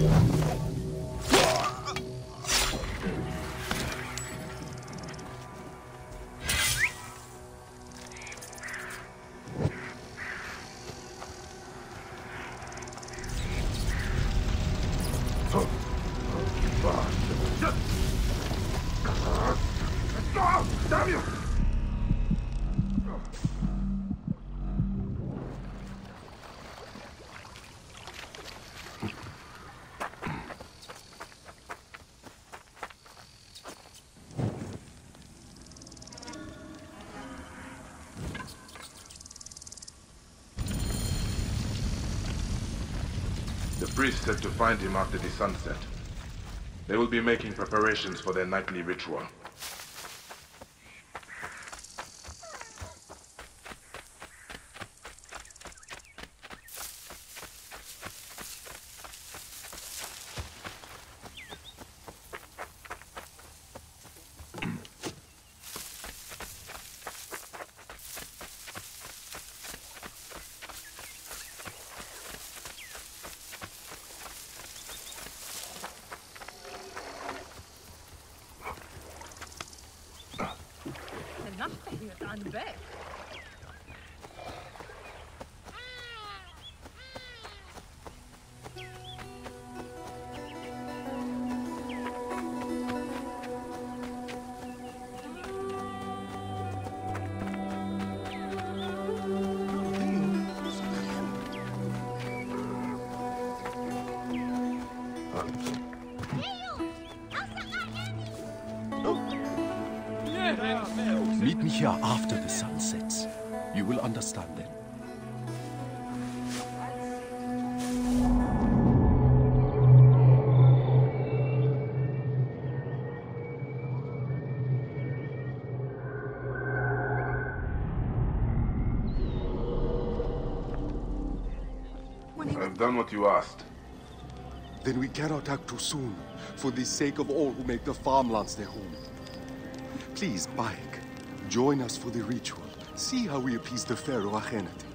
Damn you! Priest said to find him after the sunset. They will be making preparations for their nightly ritual. Nachten hier aan de weg. Meet me here after the sun sets. You will understand then. I've done what you asked. Then we cannot act too soon, for the sake of all who make the farmlands their home. Please, Bayek, join us for the ritual. See how we appease the Pharaoh Akhenaten.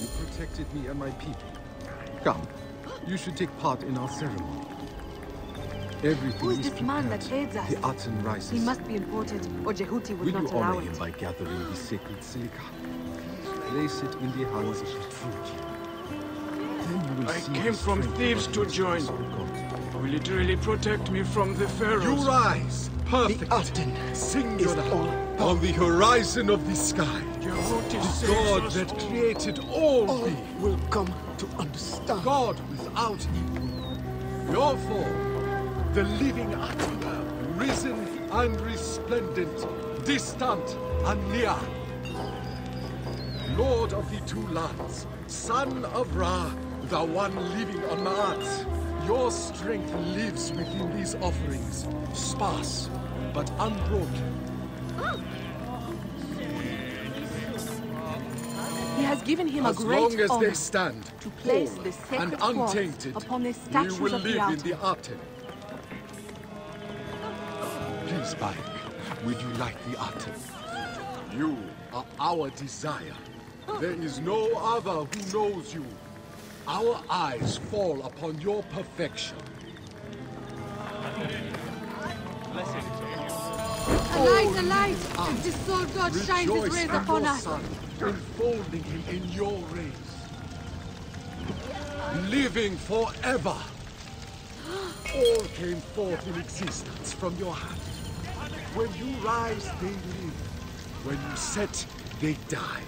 You protected me and my people. Come, you should take part in our ceremony. Everything Who is is this man that aids us? The Aten rises. He must be important, or Jehuti would Will not you allow honor it. him by gathering the sacred silica? Place it in the hands of the Truji. Then you will I see came the from strength thieves of to this join. Awesome god. will literally protect me from the pharaohs. You rise! Perfect! Aten Singular! all On the horizon of the sky! Jehovah The God that all. created all all being! will come to understand. God without equal. Your form, the living Aten, risen and resplendent, distant and near. Lord of the two lands, son of Ra, the one living on Ma'at. Your strength lives within these offerings, sparse but unbroken. He has given him a As great long as honor they stand, to place the sacred and untainted, upon the statues will of the live in the Aten. Please, Bayek, would you like the Aten? You are our desire. There is no other who knows you. Our eyes fall upon your perfection. A light, a light! Ah, As the soul God shines his rays upon us. Son, enfolding him in your rays. Living forever. All came forth in existence from your hand. When you rise, they live. When you set, they die.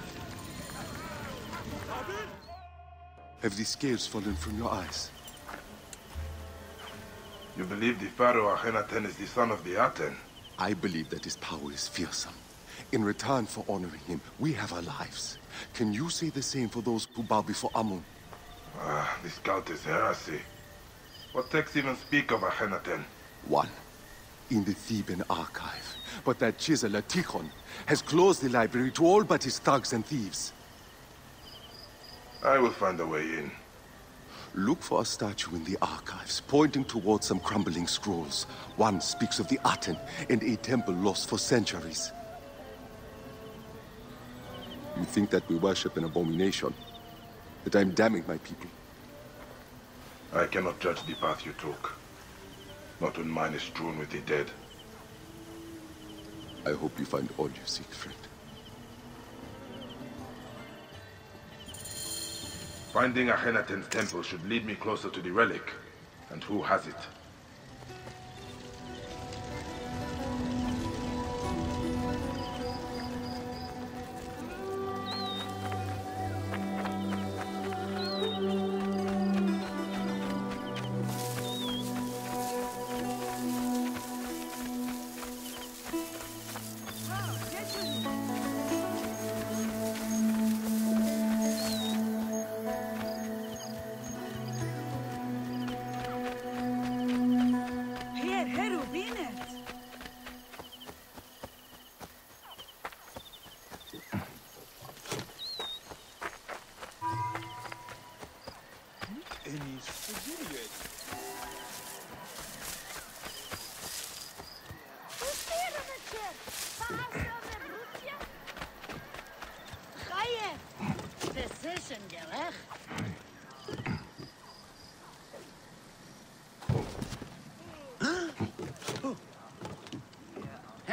Have the scales fallen from your eyes? You believe the Pharaoh Akhenaten is the son of the Aten? I believe that his power is fearsome. In return for honoring him, we have our lives. Can you say the same for those who bow before Amun? Ah, this cult is heresy. What texts even speak of Akhenaten? One, in the Theban archive. But that chiseler, Tikhon, has closed the library to all but his thugs and thieves. I will find a way in. Look for a statue in the archives, pointing towards some crumbling scrolls. One speaks of the Aten and a temple lost for centuries. You think that we worship an abomination? That I'm damning my people? I cannot judge the path you took. Not when mine is strewn with the dead. I hope you find all you seek, friend. Finding Akhenaten's temple should lead me closer to the relic. And who has it?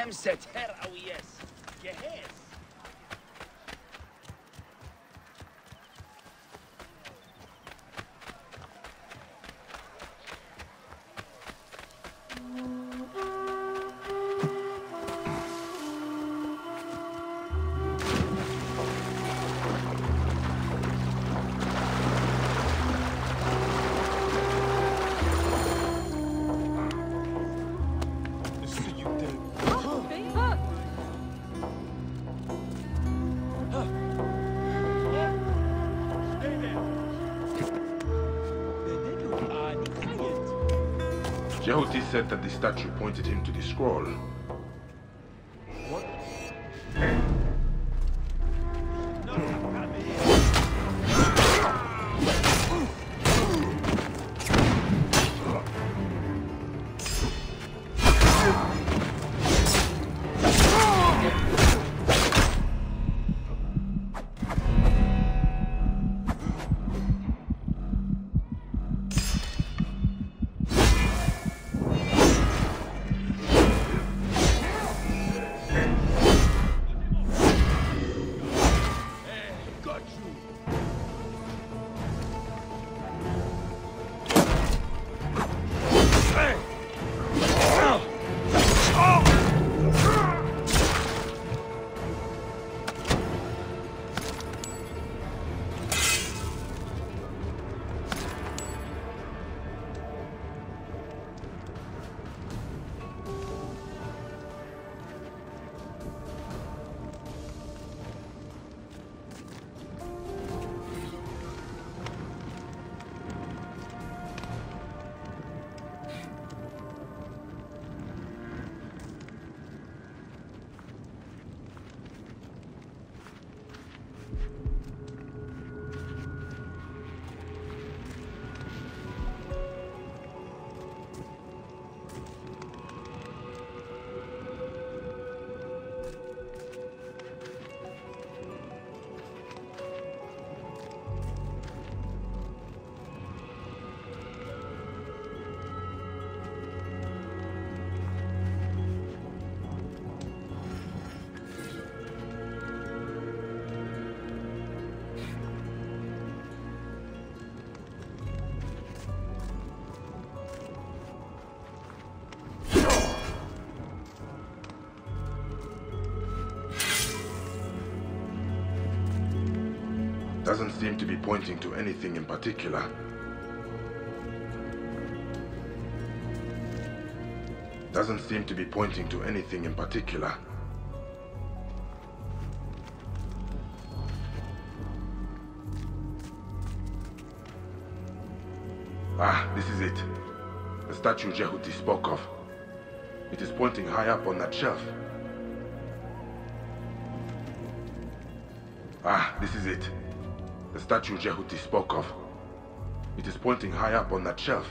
همسة هر أو يس جهاز Said that the statue pointed him to the scroll. Doesn't seem to be pointing to anything in particular. Doesn't seem to be pointing to anything in particular. Ah, this is it. The statue Jehuti spoke of. It is pointing high up on that shelf. Ah, this is it. The statue Jehuti spoke of. It is pointing high up on that shelf.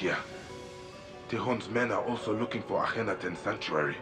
Here. Tehon's men are also looking for Akhenaten's sanctuary.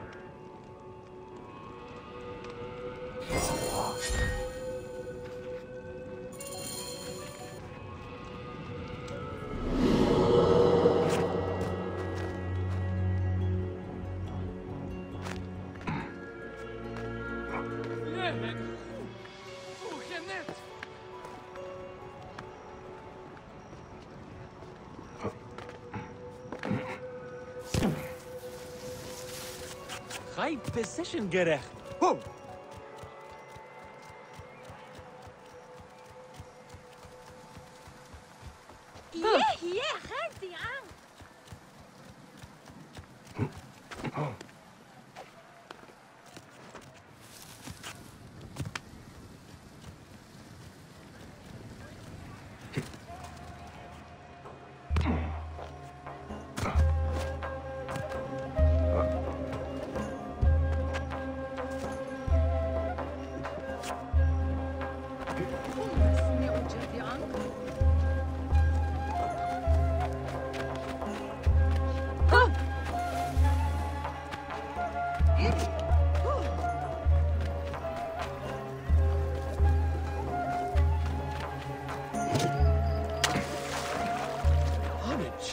Position gerecht. Ho!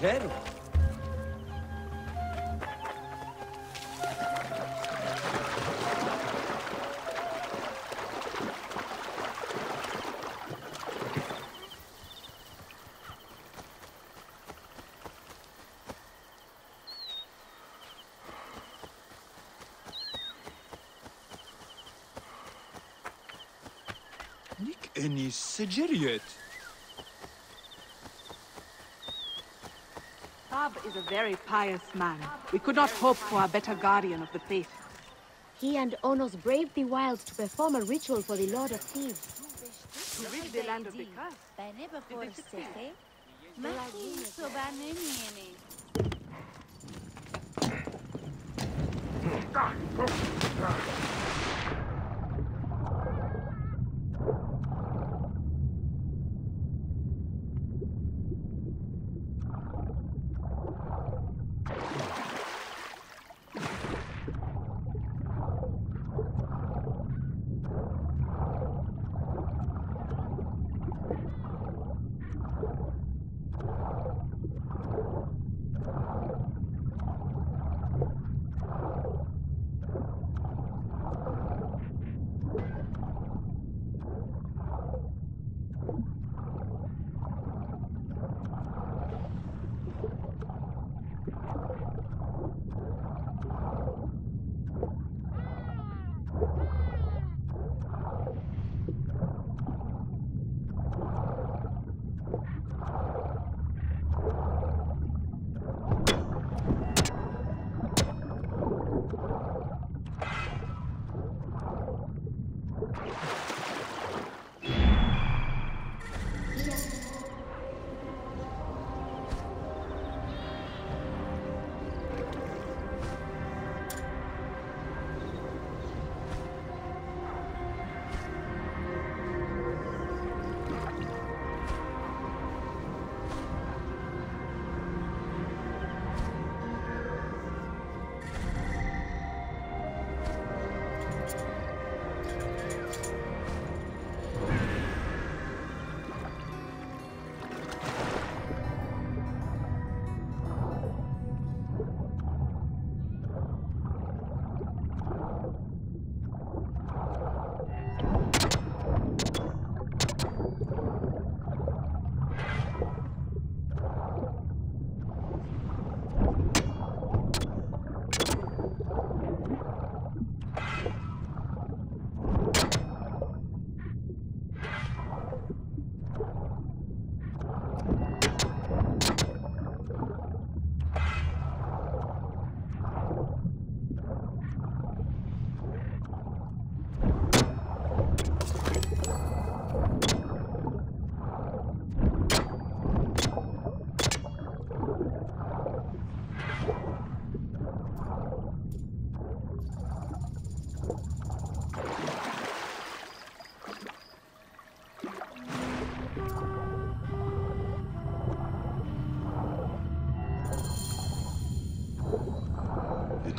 Yeter mi? Nick en iyisi Jerry. Bob is a very pious man. We could not hope for a better guardian of the faith. He and Onos braved the wilds to perform a ritual for the Lord of Thieves. To rid the land of the curse.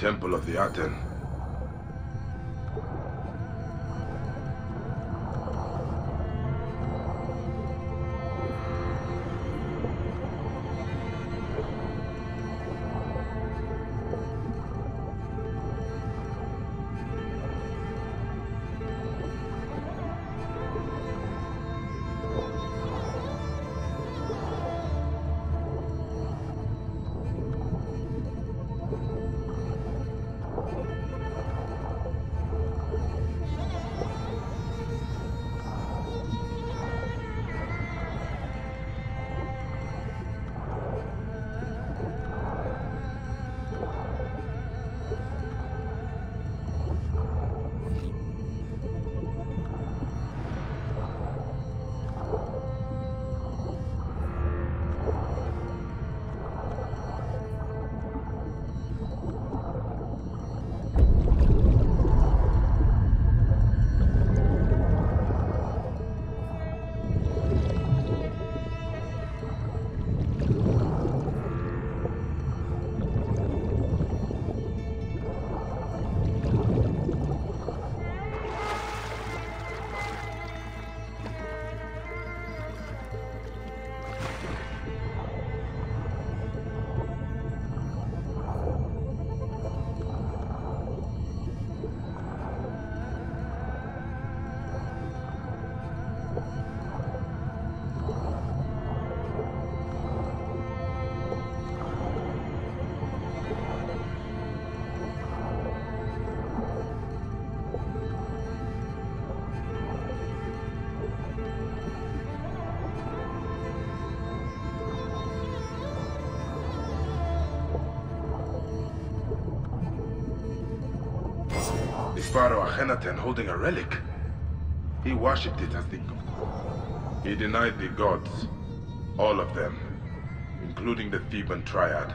Temple of the Aten. Pharaoh Akhenaten holding a relic. He worshipped it as the... He denied the gods. All of them. Including the Theban Triad.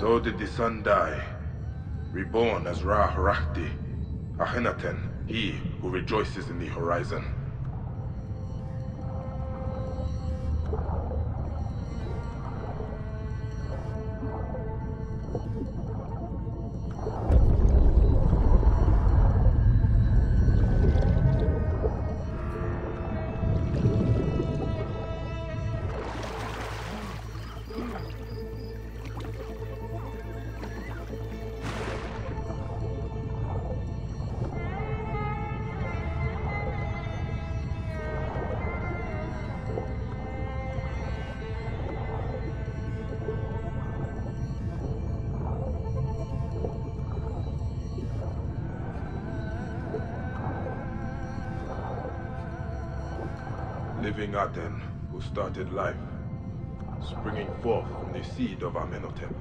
So did the sun die. Reborn as Ra Horakhti. Akhenaten, he who rejoices in the horizon. Living Aten who started life, springing forth from the seed of Amenhotep.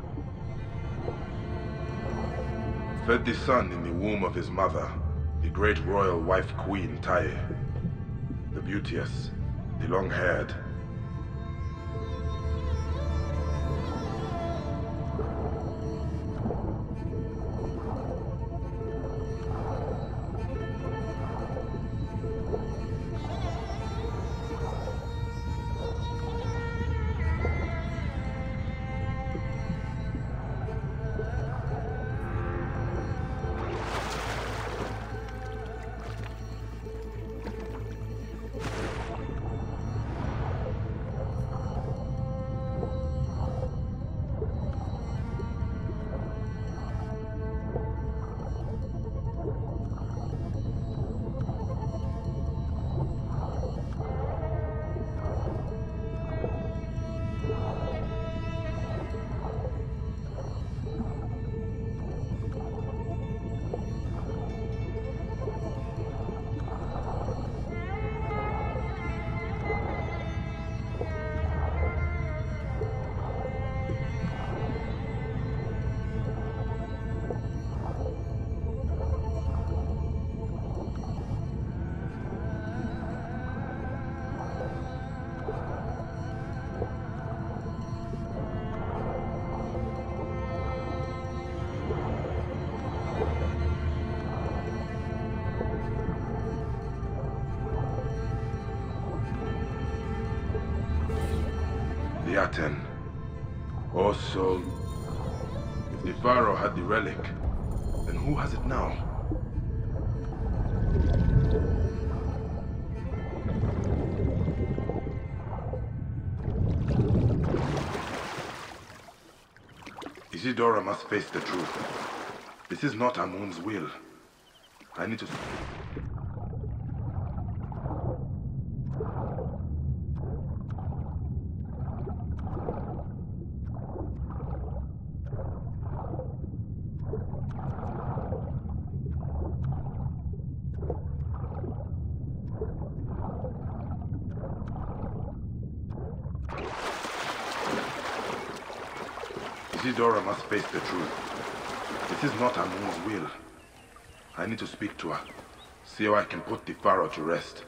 Fed the sun in the womb of his mother, the great royal wife queen Tiye, the beauteous, the long-haired. Soul. If the Pharaoh had the relic, then who has it now? Isidora must face the truth. This is not Amun's will. I need to... Isidora must face the truth. This is not Amun's will. I need to speak to her. See how I can put the Pharaoh to rest.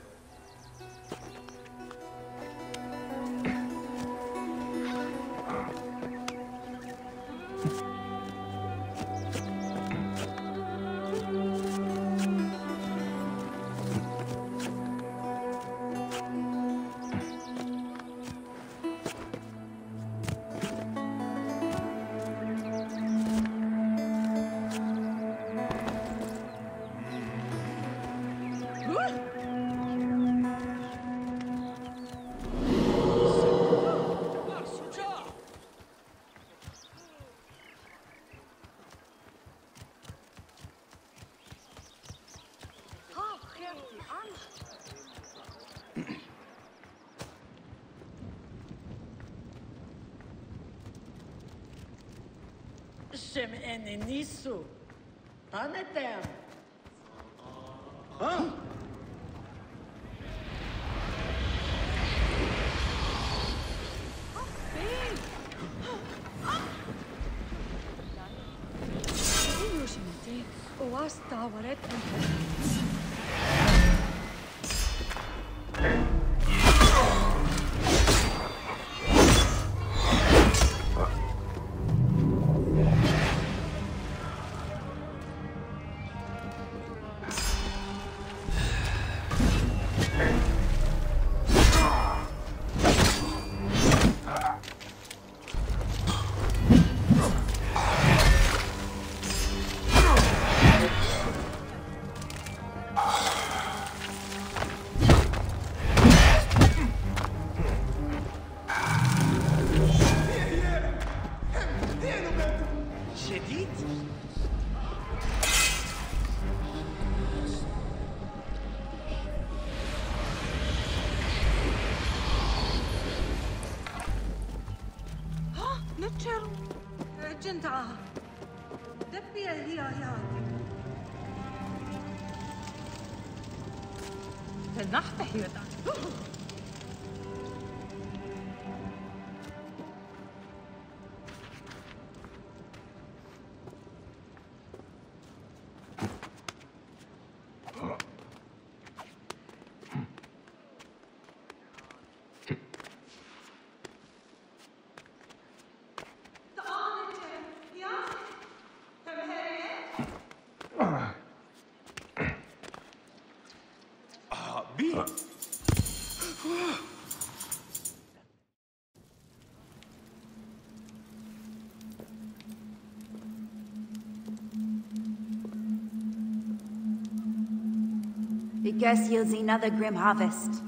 é, nisso. Tá, Netero? Nachtbeheerder. Curse yields another grim harvest.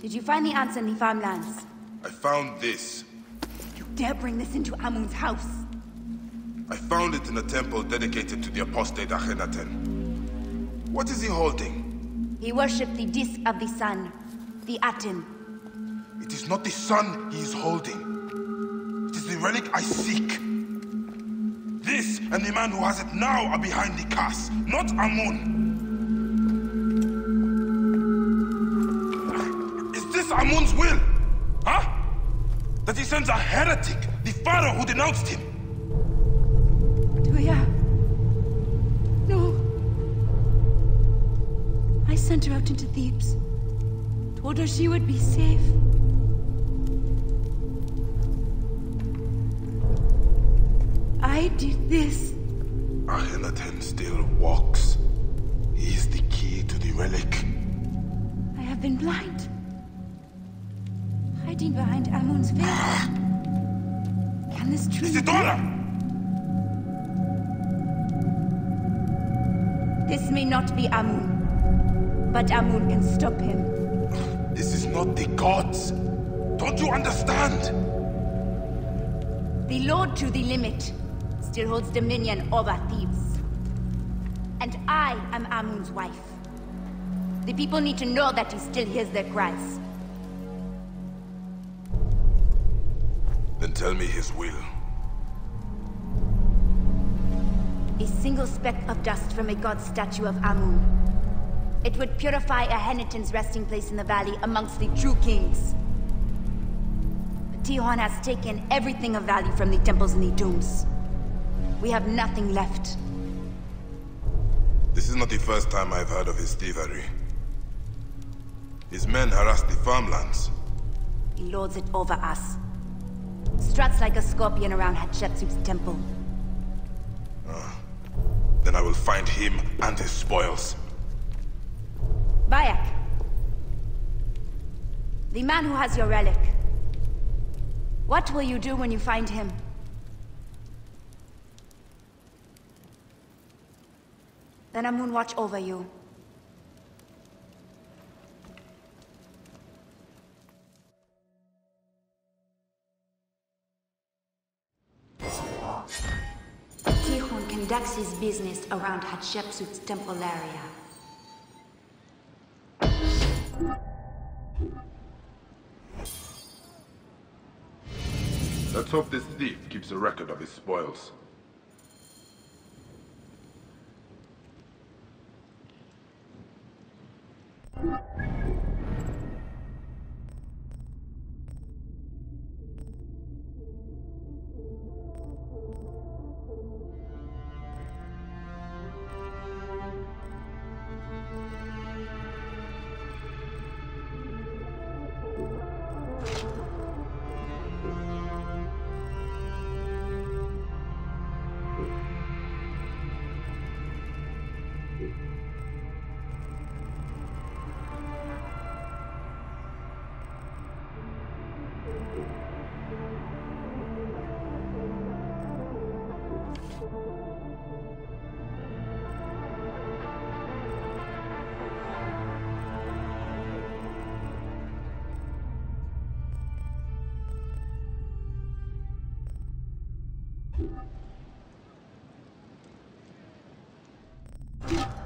Did you find the answer in the farmlands? I found this. You dare bring this into Amun's house? I found it in a temple dedicated to the apostate Akhenaten. What is he holding? He worshipped the disk of the sun, the Aten. It is not the sun he is holding. It is the relic I seek. This and the man who has it now are behind the curse, not Amun. Amun's will? Huh? That he sends a heretic, the pharaoh who denounced him. Tuya. Uh, no. I sent her out into Thebes. Told her she would be safe. I did this. This tree. Isidora! This may not be Amun, but Amun can stop him. This is not the gods. Don't you understand? The Lord to the limit still holds dominion over thieves. And I am Amun's wife. The people need to know that he still hears their cries. Then tell me his will. A single speck of dust from a god statue of Amun. It would purify Akhenaten's resting place in the valley amongst the true kings. But Tihon has taken everything of value from the temples and the tombs. We have nothing left. This is not the first time I've heard of his thievery. His men harass the farmlands. He lords it over us. Struts like a scorpion around Hatshepsut's temple. Then I will find him and his spoils. Bayek. The man who has your relic. What will you do when you find him? Then Amun watch over you. Conducts his business around Hatshepsut's temple area. Let's hope this thief keeps a record of his spoils. You